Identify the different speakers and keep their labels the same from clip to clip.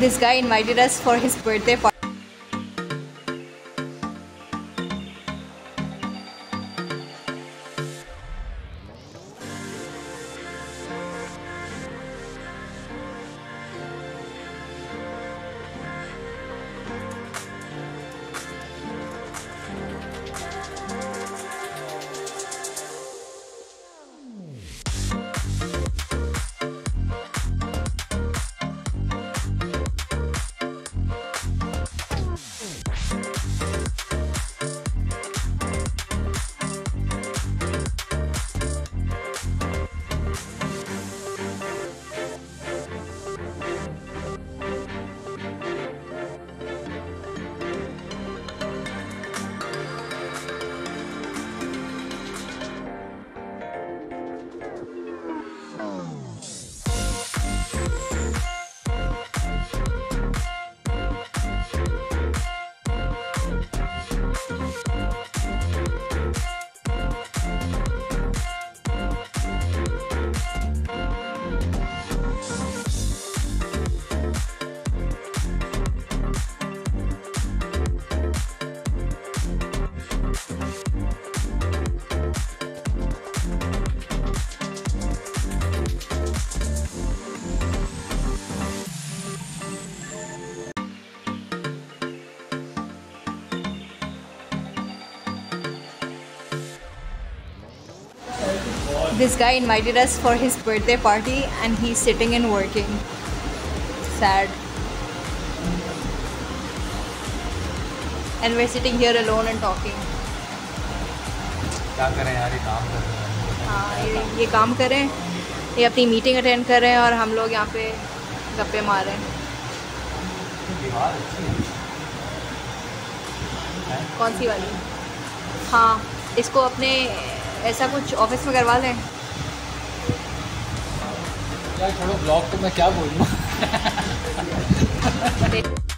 Speaker 1: This guy invited us for his birthday party. This guy invited us for his birthday party and he's sitting and working. Sad. And we're sitting here alone and talking.
Speaker 2: क्या करें यार ये काम कर रहे हैं
Speaker 1: हाँ ये ये काम करें ये अपनी मीटिंग अटेंड कर रहे हैं और हम लोग यहाँ पे गप्पे मार रहे हैं
Speaker 2: अच्छी है
Speaker 1: कौन सी वाली हाँ इसको अपने ऐसा कुछ ऑफ़िस में करवा लें?
Speaker 2: यार छोड़ो ब्लॉग तो मैं क्या बोलूँ?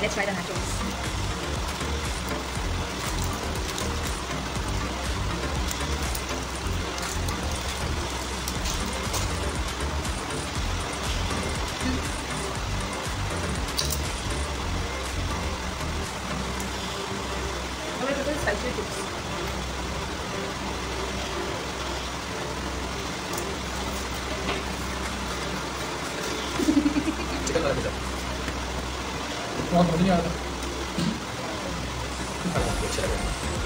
Speaker 1: Let's try the nachos.
Speaker 2: अच्छा लगा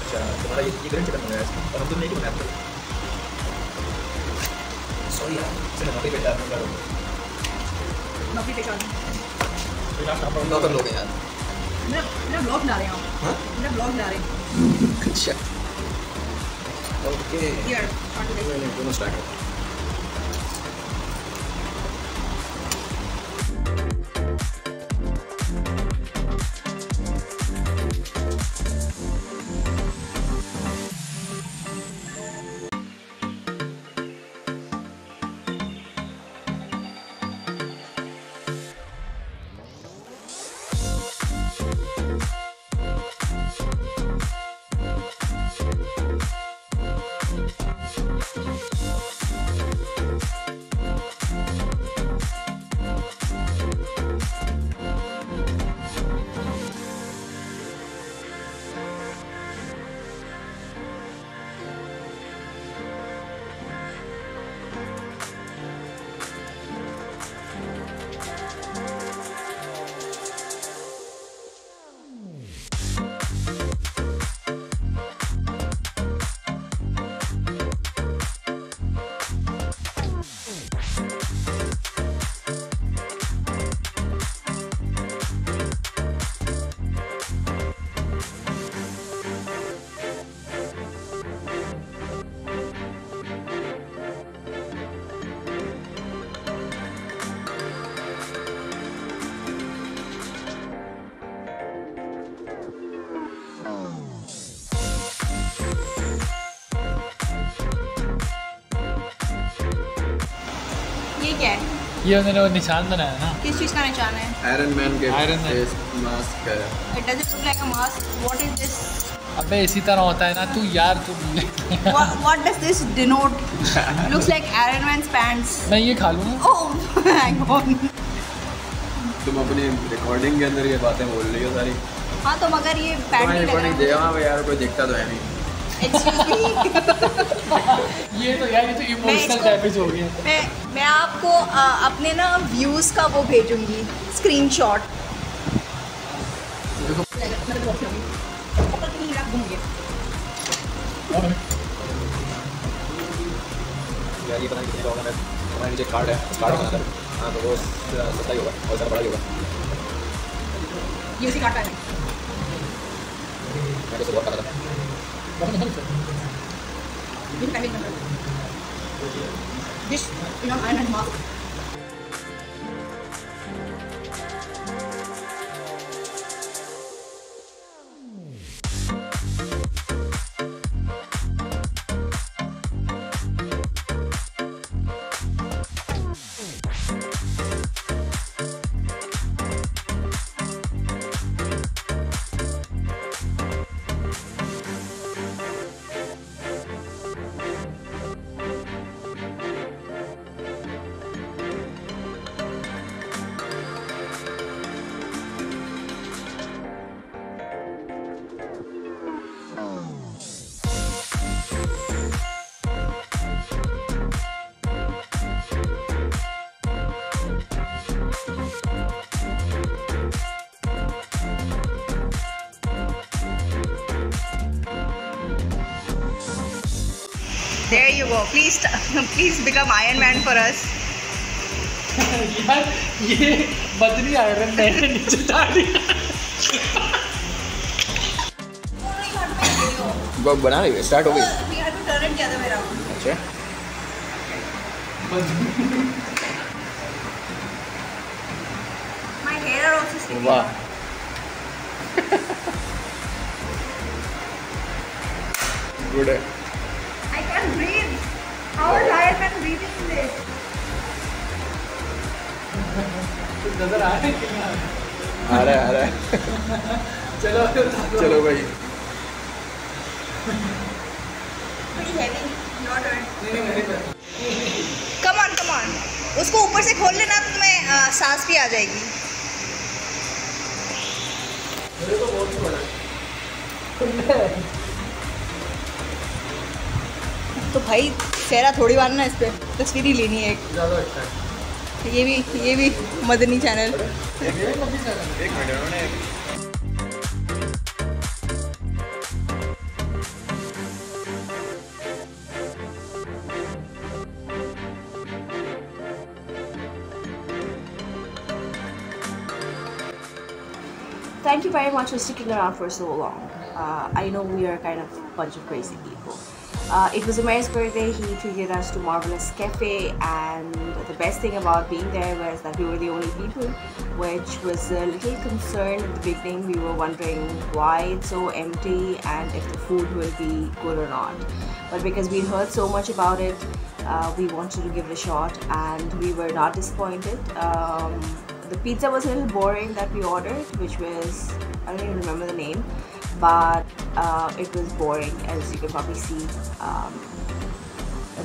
Speaker 2: अच्छा तुम्हारा ये ये चिकन बनाया है और हम तुमने नहीं बनाया सॉरी यार इसने नौकरी पे डाल दिया
Speaker 1: नौकरी पे चल
Speaker 2: नौकर लोग हैं? यार
Speaker 1: मेरा मेरा ब्लॉग बना रहे हैं।
Speaker 2: हाँ
Speaker 1: मेरा ब्लॉग बना रहे हैं
Speaker 2: अच्छा ओके
Speaker 1: this.
Speaker 2: दोनों स्टार्ट
Speaker 3: ये उन्होंने वो निशान बनाया ना।
Speaker 1: किस चीज़ का निशान है?
Speaker 2: आयरन मैन के
Speaker 3: Man.
Speaker 2: फेस मास्क है।
Speaker 1: It doesn't look like a mask what is this
Speaker 3: अबे इसी तरह होता है ना तू यार तू
Speaker 1: what does this denote looks like Iron Man's pants
Speaker 3: मैं ये खा लूँगा
Speaker 1: ओह हैंग ऑन
Speaker 2: तुम अपनी रिकॉर्डिंग के अंदर ये बातें बोल रही हो सारी।
Speaker 1: हाँ तो मगर ये पैंट नहीं लग
Speaker 2: दे
Speaker 1: रहा
Speaker 2: पे यार कोई देखता तो है नहीं।
Speaker 3: ये तो यार ये तो इमोशनल डैमेज हो गया
Speaker 1: मैं मैं आपको अ, अपने ना व्यूज़ का वो भेजूँगी स्क्रीनशॉट
Speaker 2: यार ये पता नहीं कितने का होगा मैं हमारे नीचे कार्ड है कार्ड का अंदर हाँ तो वो सस्ता ही होगा और ज़्यादा बड़ा ही होगा।
Speaker 1: ये उसी काटा है।
Speaker 2: मैं तो बहुत पता था। berapa tahun sudah? Ini kahwin berapa?
Speaker 1: This, you know, I'm not. There you go. Please, please become Iron Man for us.
Speaker 3: यार ये बदली आयरन मैन ने नीचे डाल दिया
Speaker 2: वो बना रही है स्टार्ट हो गई
Speaker 1: turn it the other way around.
Speaker 2: अच्छा
Speaker 1: My hair are also sticking.
Speaker 2: वाह गुड है
Speaker 3: नज़र आ रहा है आ रहा है?
Speaker 2: आ रहा है
Speaker 3: चलो
Speaker 2: चलो भाई।
Speaker 1: Pretty heavy. Not hurt. Come on, come on. उसको ऊपर से खोल लेना तो तुम्हें आ, सांस भी आ जाएगी। तो भाई चेहरा थोड़ी बार ना इस पर तस्वीर ही लेनी है एक।
Speaker 3: ज़्यादा अच्छा है।
Speaker 1: ये भी ये भी मदनी चैनल
Speaker 2: एक मिनट उन्होंने
Speaker 4: Thank you very much for sticking around for so long. Uh, I know we are kind of a bunch of crazy people. Uh, it was Umair's birthday. He treated us to Marvelous Cafe, and the best thing about being there was that we were the only people, which was a little concern at the beginning. We were wondering why it's so empty and if the food will be good or not. But because we heard so much about it, uh, we wanted to give it a shot, and we were not disappointed. Um, the pizza was a little boring that we ordered, which was I don't even remember the name, but uh, it was boring as you can probably see. Um,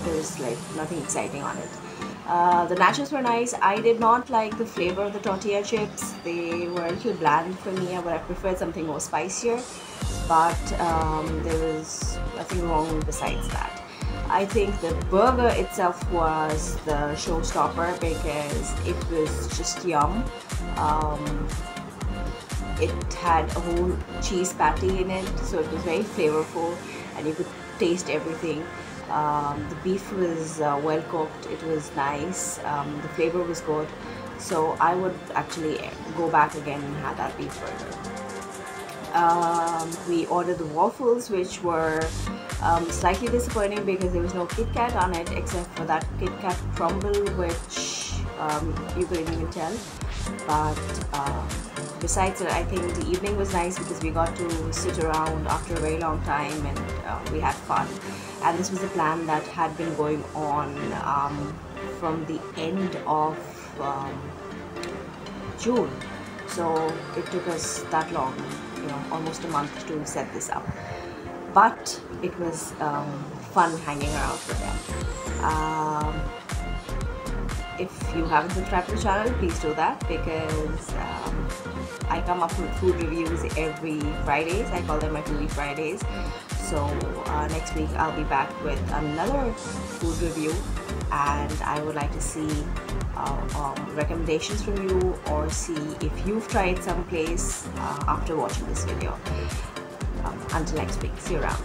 Speaker 4: there was like nothing exciting on it. Uh, the nachos were nice. I did not like the flavor of the tortilla chips. They were a little bland for me. I would have preferred something more spicier, but um, there was nothing wrong besides that. I think the burger itself was the showstopper because it was just yum. Um, it had a whole cheese patty in it, so it was very flavorful and you could taste everything. Um, the beef was uh, well cooked, it was nice, um, the flavor was good. So I would actually go back again and have that beef burger um, we ordered the waffles, which were um, slightly disappointing because there was no Kit Kat on it, except for that Kit Kat crumble, which um, you couldn't even tell. But um, besides that, I think the evening was nice because we got to sit around after a very long time and uh, we had fun. And this was a plan that had been going on um, from the end of um, June. So it took us that long, you know, almost a month to set this up. But it was um, fun hanging around with them. Um, if you haven't subscribed to the channel, please do that because um, I come up with food reviews every Fridays. I call them my foodie Fridays. So uh, next week I'll be back with another food review and I would like to see uh, um, recommendations from you or see if you've tried some place uh, after watching this video. Until next week, see you around.